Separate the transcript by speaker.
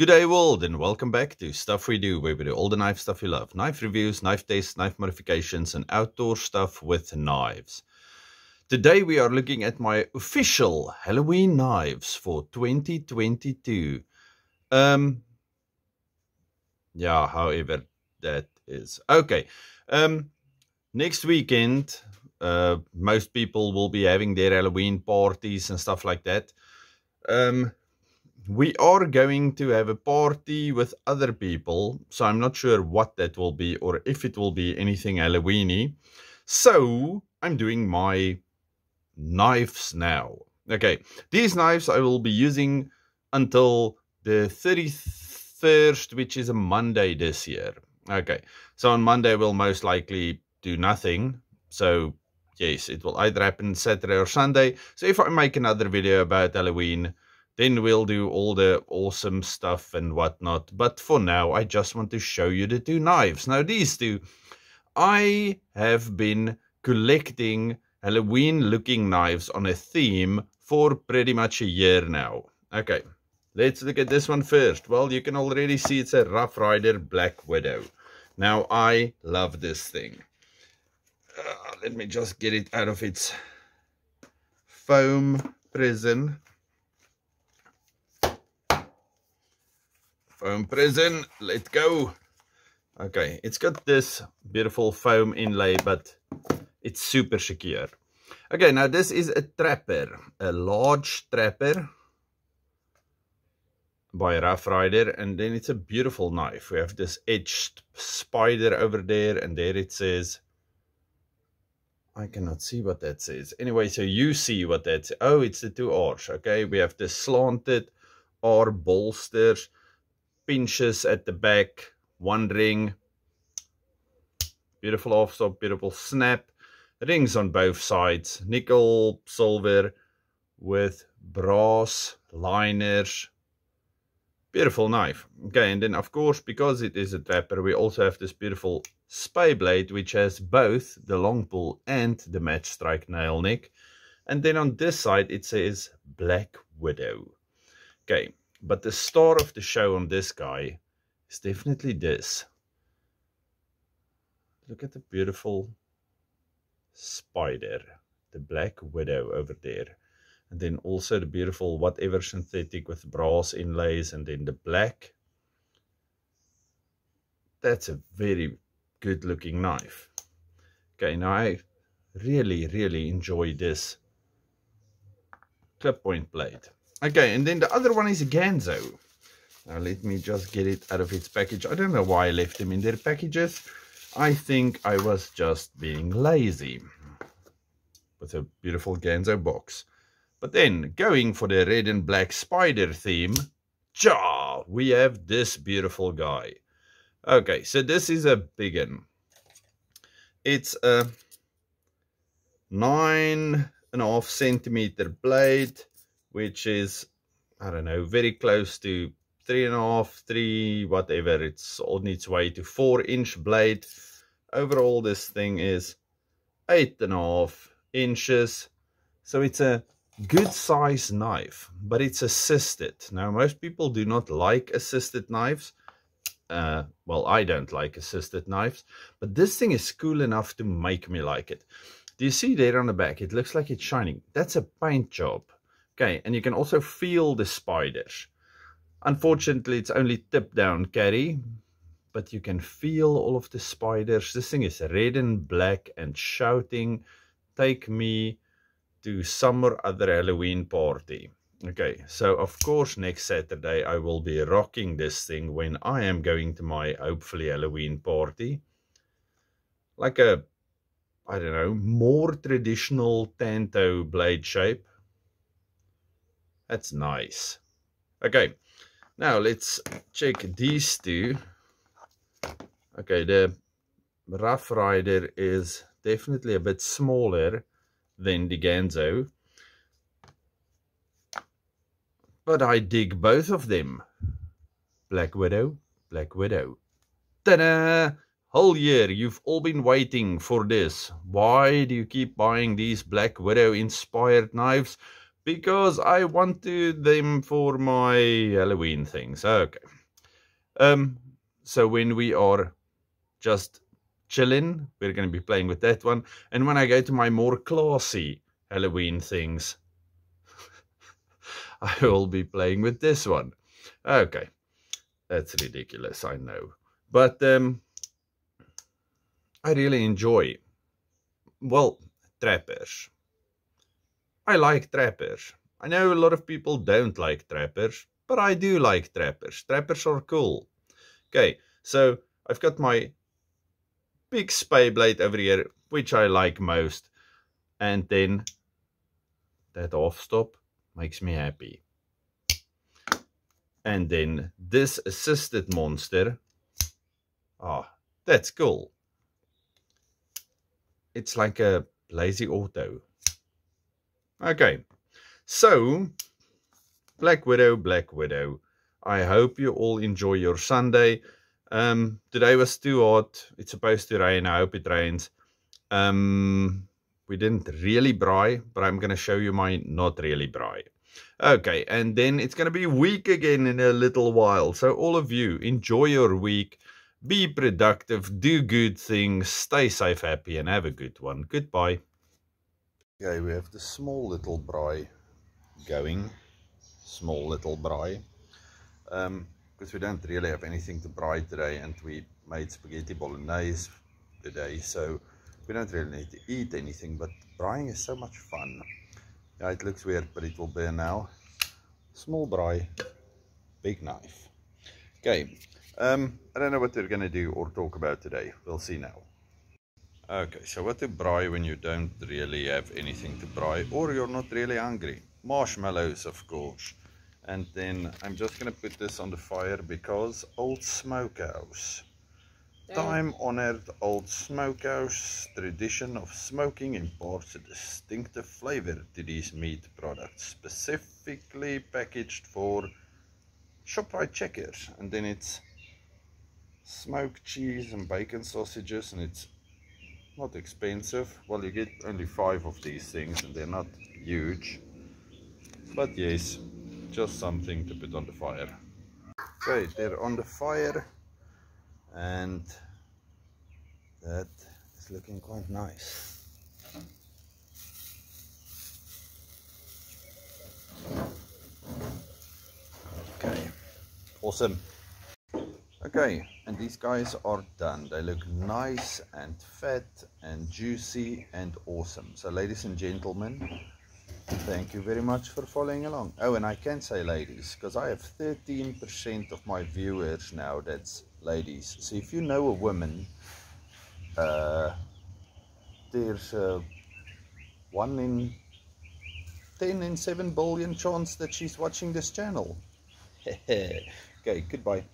Speaker 1: Good day world and welcome back to Stuff We Do where we do all the knife stuff you love. Knife reviews, knife tests, knife modifications and outdoor stuff with knives. Today we are looking at my official Halloween knives for 2022. Um yeah, however that is. Okay. Um next weekend uh most people will be having their Halloween parties and stuff like that. Um we are going to have a party with other people, so I'm not sure what that will be or if it will be anything Halloweeny. So I'm doing my knives now. Okay, these knives I will be using until the 31st, which is a Monday this year. Okay, so on Monday we'll most likely do nothing. So yes, it will either happen Saturday or Sunday. So if I make another video about Halloween, then we'll do all the awesome stuff and whatnot. But for now, I just want to show you the two knives. Now, these two, I have been collecting Halloween-looking knives on a theme for pretty much a year now. Okay, let's look at this one first. Well, you can already see it's a Rough Ryder Black Widow. Now, I love this thing. Uh, let me just get it out of its foam prison. Foam prison. Let go. Okay it's got this beautiful foam inlay but it's super secure. Okay now this is a trapper a large trapper by Rough Ryder and then it's a beautiful knife. We have this edged spider over there and there it says I cannot see what that says. Anyway so you see what that's oh it's the two R's okay? We have the slanted R bolsters pinches at the back, one ring, beautiful offstop, beautiful snap, rings on both sides, nickel, silver with brass liners, beautiful knife. Okay, and then of course, because it is a trapper, we also have this beautiful spy blade, which has both the long pull and the match strike nail nick. And then on this side, it says Black Widow. Okay, but the star of the show on this guy is definitely this. Look at the beautiful spider, the black widow over there. And then also the beautiful whatever synthetic with brass inlays and then the black. That's a very good looking knife. Okay, now I really, really enjoy this clip point blade. Okay, and then the other one is a Ganzo. Now let me just get it out of its package. I don't know why I left them in their packages. I think I was just being lazy. With a beautiful Ganzo box. But then, going for the red and black spider theme, cha, we have this beautiful guy. Okay, so this is a big one. It's a nine and a half centimeter blade which is, I don't know, very close to three and a half, three, whatever. It's on its way to four inch blade. Overall, this thing is eight and a half inches. So it's a good size knife, but it's assisted. Now, most people do not like assisted knives. Uh, well, I don't like assisted knives, but this thing is cool enough to make me like it. Do you see there on the back? It looks like it's shining. That's a paint job. Okay, and you can also feel the spiders. Unfortunately, it's only tip down carry, but you can feel all of the spiders. This thing is red and black and shouting, take me to some or other Halloween party. Okay, so of course next Saturday I will be rocking this thing when I am going to my hopefully Halloween party. Like a, I don't know, more traditional Tanto blade shape. That's nice. Okay, now let's check these two. Okay, the Rough Ryder is definitely a bit smaller than the Ganzo. But I dig both of them. Black Widow, Black Widow. Ta-da! Whole year you've all been waiting for this. Why do you keep buying these Black Widow inspired knives? Because I wanted them for my Halloween things. Okay. Um, so when we are just chilling, we're going to be playing with that one. And when I go to my more classy Halloween things, I will be playing with this one. Okay. That's ridiculous, I know. But um, I really enjoy, well, trappers. I like trappers. I know a lot of people don't like trappers, but I do like trappers. Trappers are cool. Okay, so I've got my big spy blade over here, which I like most. And then that off stop makes me happy. And then this assisted monster. Ah, that's cool. It's like a lazy auto. Okay, so Black Widow, Black Widow. I hope you all enjoy your Sunday. Um, today was too hot. It's supposed to rain. I hope it rains. Um, we didn't really braai, but I'm going to show you my not really braai. Okay, and then it's going to be week again in a little while. So all of you, enjoy your week. Be productive, do good things, stay safe, happy, and have a good one. Goodbye. Okay, we have the small little braai going. Small little. Um, because we don't really have anything to braai today and we made spaghetti bolognese today so we don't really need to eat anything but braaiing is so much fun. Yeah it looks weird but it will burn now. Small braai big knife. Okay um i don't know what we're gonna do or talk about today. We'll see now okay so what to braai when you don't really have anything to braai or you're not really hungry? Marshmallows of course. And then I'm just going to put this on the fire because old smokehouse. Time honored old smokehouse tradition of smoking imparts a distinctive flavor to these meat products specifically packaged for Shoprite Checkers. And then it's smoked cheese and bacon sausages and it's not expensive. Well you get only five of these things and they're not huge. But yes just something to put on the fire. Okay they're on the fire. And that is looking quite nice. Okay. Awesome. Okay and these guys are done they look nice and fat and juicy and awesome so ladies and gentlemen Thank you very much for following along. Oh, and I can say ladies, because I have 13% of my viewers now that's ladies. So if you know a woman, uh, there's a 1 in 10 in 7 billion chance that she's watching this channel. okay, goodbye.